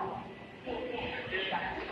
后，就是这样。